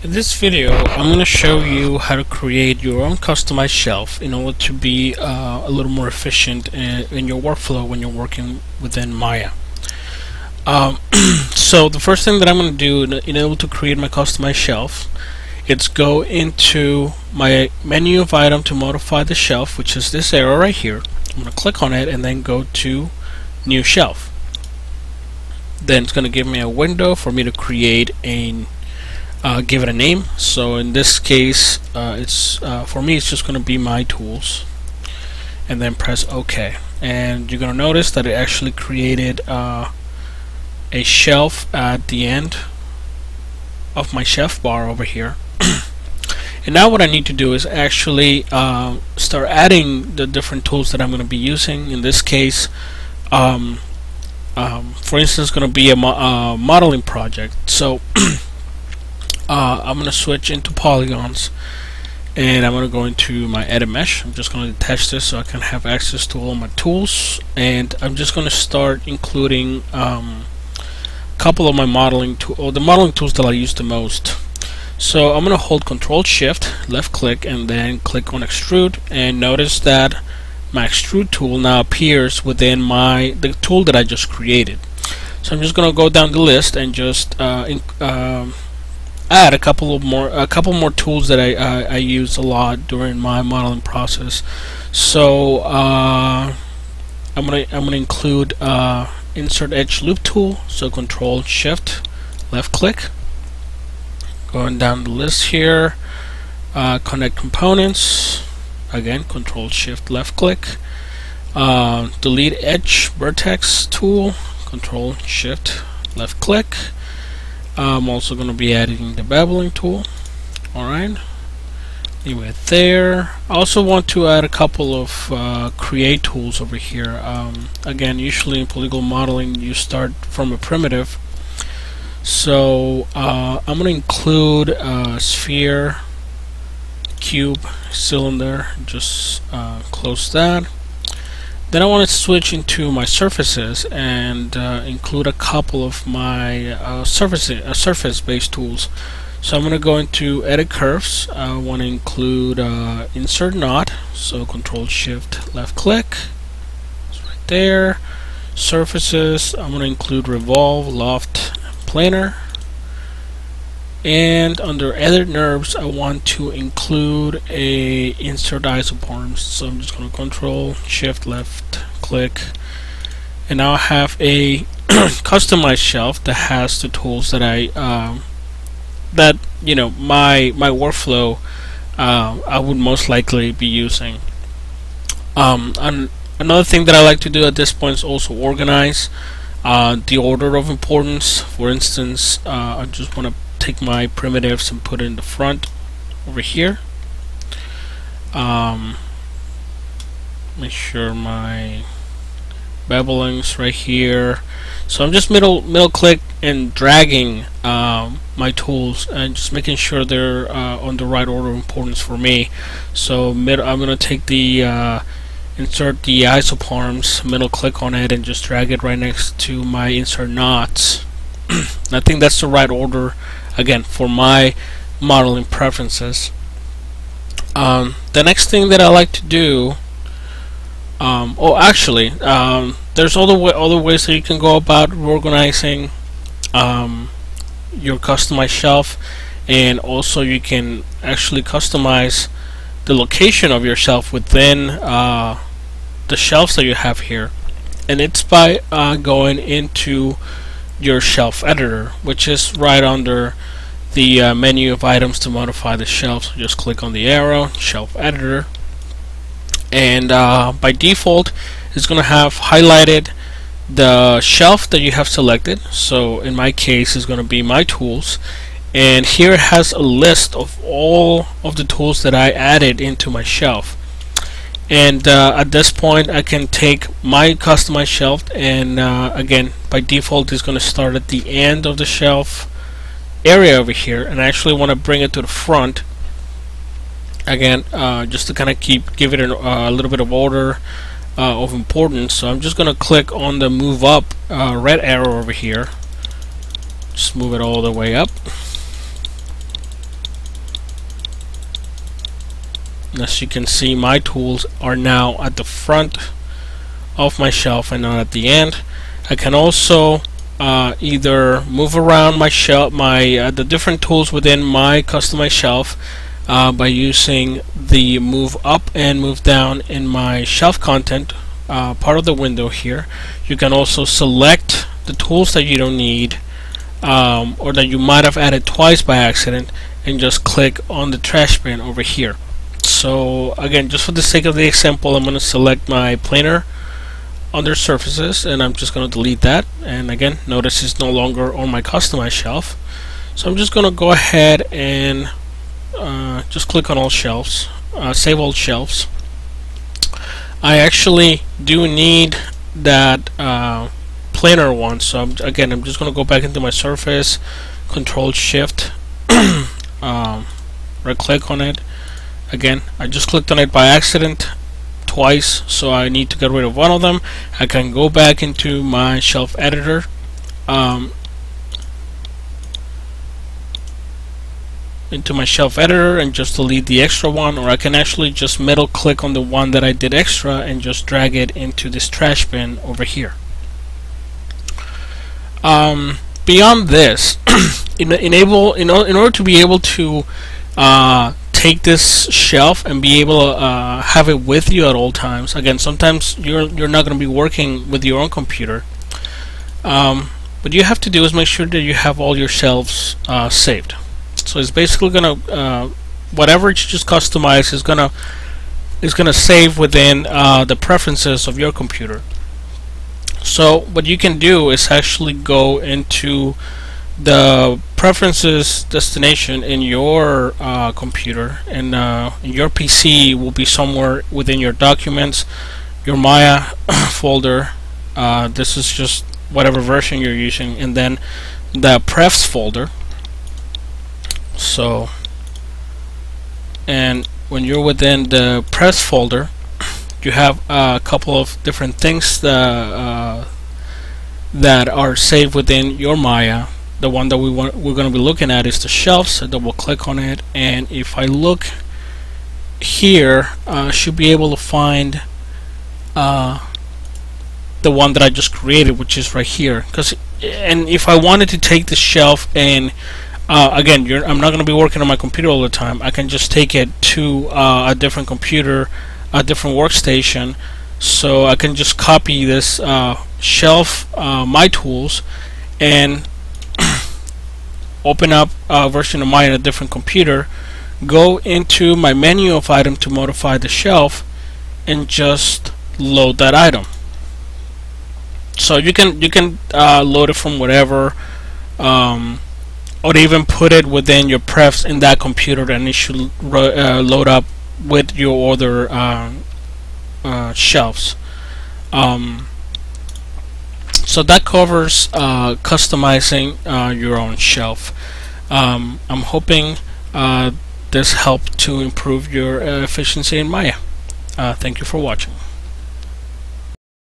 In this video, I'm going to show you how to create your own customized shelf in order to be uh, a little more efficient in, in, your workflow when you're working within Maya. Um, so the first thing that I'm going to do in, in order to create my customized shelf it's go into my menu of item to modify the shelf, which is this arrow right here. I'm going to click on it and then go to new shelf. Then it's going to give me a window for me to create a uh, give it a name. So in this case uh, it's uh, for me it's just gonna be my tools. And then press OK. And you're gonna notice that it actually created uh, a shelf at the end of my shelf bar over here. And now what I need to do is actually uh, start adding the different tools that I'm going to be using. In this case um, um, for instance going to be a mo uh, modeling project. So uh, I'm gonna switch into polygons. And I'm gonna go into my edit mesh. I'm just gonna attach this so I can have access to all my tools. And I'm just gonna start including um, a couple of my modeling tools the modeling tools that I use the most. So I'm gonna hold control shift left click and then click on extrude. And notice that my extrude tool now appears within my the tool that I just created. So I'm just gonna go down the list and just uh, in, uh, add a couple of more a couple more tools that I I use a lot during my modeling process. So uh, I'm gonna I'm gonna include uh, insert edge loop tool. So Control Shift left click. Going down the list here, uh, connect components. Again, Control Shift left click. Uh, delete edge vertex tool. Control Shift left click I'm also going to be adding the beveling tool. Alright. Leave it there. I also want to add a couple of uh, create tools over here. Um, again usually in polygonal modeling you start from a primitive. So uh, I'm going to include a sphere cube cylinder. Just uh, close that then I want to switch into my surfaces and uh, include a couple of my uh, surface uh, surface based tools. So I'm going to go into edit curves. I want to include uh, insert knot. So control shift left click. It's right there. Surfaces. I'm going to include revolve, loft, planar and under edit NURBS I want to include a insert isoparms so I'm just going to control shift left click. And now I have a customized shelf that has the tools that I um, that you know my my workflow uh, I would most likely be using. Um, and another thing that I like to do at this point is also organize uh, the order of importance for instance uh, I just want to take my primitives and put it in the front over here. Um, make sure my bevelings right here. So I'm just middle middle click and dragging um, my tools and just making sure they're uh, on the right order of importance for me. So mid I'm gonna take the uh, insert the isoparms middle click on it and just drag it right next to my insert knots. I think that's the right order again for my modeling preferences. Um, the next thing that I like to do um, oh actually um, there's other way, other ways that you can go about organizing um, your customized shelf and also you can actually customize the location of your shelf within uh, the shelves that you have here and it's by uh, going into your shelf editor which is right under the uh, menu of items to modify the shelf so just click on the arrow shelf editor and uh, by default it's gonna have highlighted the shelf that you have selected. So in my case it's gonna be my tools and here it has a list of all of the tools that I added into my shelf and uh, at this point I can take my customized shelf and uh, again by default it's going to start at the end of the shelf area over here. And I actually want to bring it to the front. Again uh, just to kind of keep give it a, uh, a little bit of order uh, of importance. So I'm just gonna click on the move up uh, red arrow over here. Just move it all the way up as you can see my tools are now at the front of my shelf and not at the end. I can also uh, either move around my shelf my uh, the different tools within my customized shelf uh, by using the move up and move down in my shelf content uh, part of the window here. You can also select the tools that you don't need um, or that you might have added twice by accident and just click on the trash bin over here so again just for the sake of the example I'm going to select my planar under surfaces and I'm just going to delete that. And again notice it's no longer on my customized shelf. So I'm just going to go ahead and uh, just click on all shelves uh, save all shelves. I actually do need that uh, planar one. So I'm, again I'm just gonna go back into my surface control shift um, right click on it again I just clicked on it by accident twice so I need to get rid of one of them. I can go back into my shelf editor. Um, into my shelf editor and just delete the extra one or I can actually just middle click on the one that I did extra and just drag it into this trash bin over here. Um, beyond this, in, enable in, in order to be able to uh, take this shelf and be able to uh, have it with you at all times. Again, sometimes you're you're not going to be working with your own computer. Um, what you have to do is make sure that you have all your shelves uh, saved. So it's basically going to uh, whatever you just customize is going to is going to save within uh, the preferences of your computer. So what you can do is actually go into the preferences destination in your uh, computer and uh, your PC will be somewhere within your documents your Maya folder uh, this is just whatever version you're using and then the prefs folder so and when you're within the prefs folder you have a couple of different things that, uh, that are saved within your Maya. The one that we want, we're going to be looking at is the shelf. So double click on it, and if I look here, I uh, should be able to find uh, the one that I just created, which is right here. Because and if I wanted to take the shelf and uh, again, I'm not going to be working on my computer all the time. I can just take it to uh, a different computer a different workstation so I can just copy this uh, shelf uh, my tools and open up a version of Maya on a different computer go into my menu of item to modify the shelf and just load that item so you can you can uh, load it from whatever um, or even put it within your prefs in that computer and it should uh, load up with your other uh, uh, shelves. Um, so that covers uh, customizing uh, your own shelf. Um, I'm hoping uh, this helped to improve your uh, efficiency in Maya. thank you for watching.